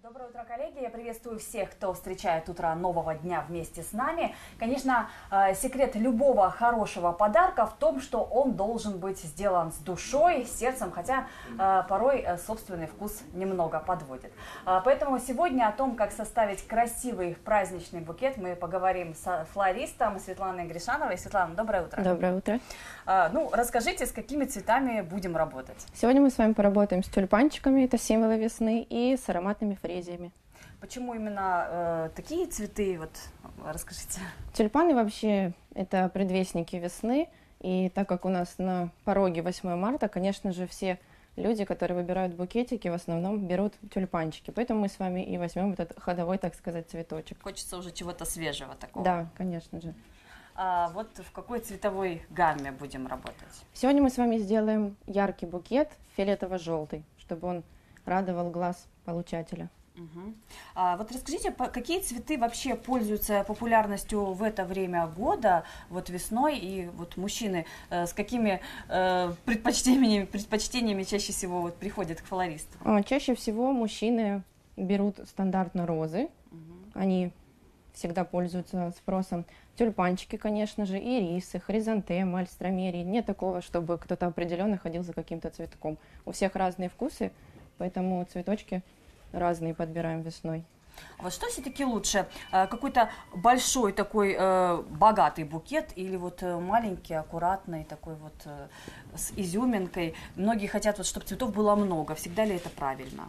Доброе утро, коллеги! Я приветствую всех, кто встречает утро нового дня вместе с нами. Конечно, э, секрет любого хорошего подарка в том, что он должен быть сделан с душой, с сердцем, хотя э, порой э, собственный вкус немного подводит. Поэтому сегодня о том, как составить красивый праздничный букет, мы поговорим с флористом Светланой Гришановой. Светлана, доброе утро! Доброе утро! Ну, расскажите, с какими цветами будем работать? Сегодня мы с вами поработаем с тюльпанчиками, это символы весны, и с ароматными фрезами фрезиями. Почему именно э, такие цветы? Вот расскажите. Тюльпаны вообще это предвестники весны, и так как у нас на пороге 8 марта, конечно же, все люди, которые выбирают букетики, в основном берут тюльпанчики. Поэтому мы с вами и возьмем этот ходовой, так сказать, цветочек. Хочется уже чего-то свежего такого. Да, конечно же. А вот в какой цветовой гамме будем работать? Сегодня мы с вами сделаем яркий букет фиолетово-желтый, чтобы он радовал глаз получателя. Угу. А вот расскажите, какие цветы вообще пользуются популярностью в это время года, вот весной, и вот мужчины э, с какими э, предпочтениями, предпочтениями чаще всего вот приходят к флористу? А, чаще всего мужчины берут стандартно розы, угу. они всегда пользуются спросом. Тюльпанчики, конечно же, ирисы, хризантемы, альстромерии. Нет такого, чтобы кто-то определенно ходил за каким-то цветком. У всех разные вкусы, поэтому цветочки разные подбираем весной. А вот что все-таки лучше? Э, какой-то большой такой э, богатый букет или вот э, маленький, аккуратный такой вот с изюминкой? Многие хотят, вот, чтобы цветов было много. Всегда ли это правильно?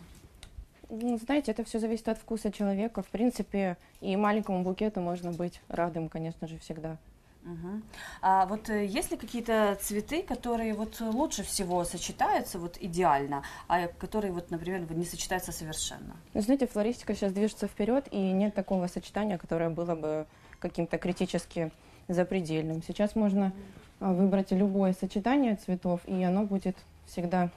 Ну, знаете, это все зависит от вкуса человека. В принципе, и маленькому букету можно быть радым, конечно же, всегда. Угу. А вот э, есть ли какие-то цветы, которые вот лучше всего сочетаются вот идеально, а которые вот, например, не сочетаются совершенно? Ну, знаете, флористика сейчас движется вперед, и нет такого сочетания, которое было бы каким-то критически запредельным. Сейчас можно а, выбрать любое сочетание цветов, и оно будет всегда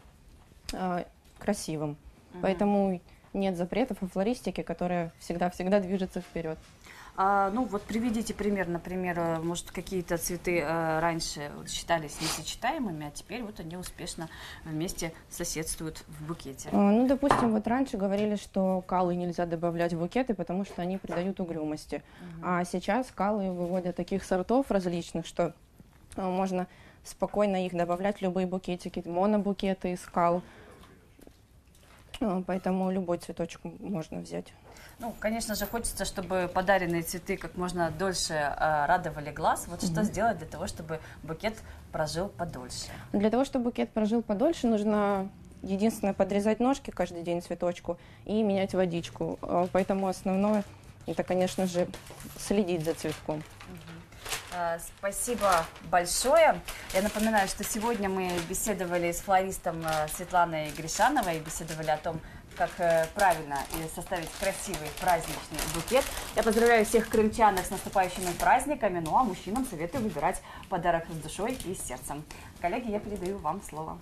а, красивым. Угу. Поэтому нет запретов в флористике, которая всегда-всегда движется вперед. А, ну вот приведите пример, например, э, может какие-то цветы а, раньше считались несочетаемыми, а теперь вот они успешно вместе соседствуют в букете. А, ну, допустим, вот раньше говорили, что калы нельзя добавлять в букеты, потому что они придают угрюмости. Угу. А сейчас калы выводят таких сортов различных, что а, можно спокойно их добавлять в любые букетики, монобукеты из кал. Поэтому любой цветочек можно взять. Ну, конечно же, хочется, чтобы подаренные цветы как можно дольше э, радовали глаз. Вот mm-hmm. что сделать для того, чтобы букет прожил подольше? Для того, чтобы букет прожил подольше, нужно единственное подрезать ножки каждый день цветочку и менять водичку. А, поэтому основное это, конечно же, следить за цветком. Спасибо большое. Я напоминаю, что сегодня мы беседовали с флористом Светланой Гришановой, беседовали о том, как э, правильно составить красивый праздничный букет. Я поздравляю всех крымчанок с наступающими праздниками, ну а мужчинам советую выбирать подарок с душой и сердцем. Коллеги, я передаю вам слово.